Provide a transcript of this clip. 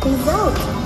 They wrote.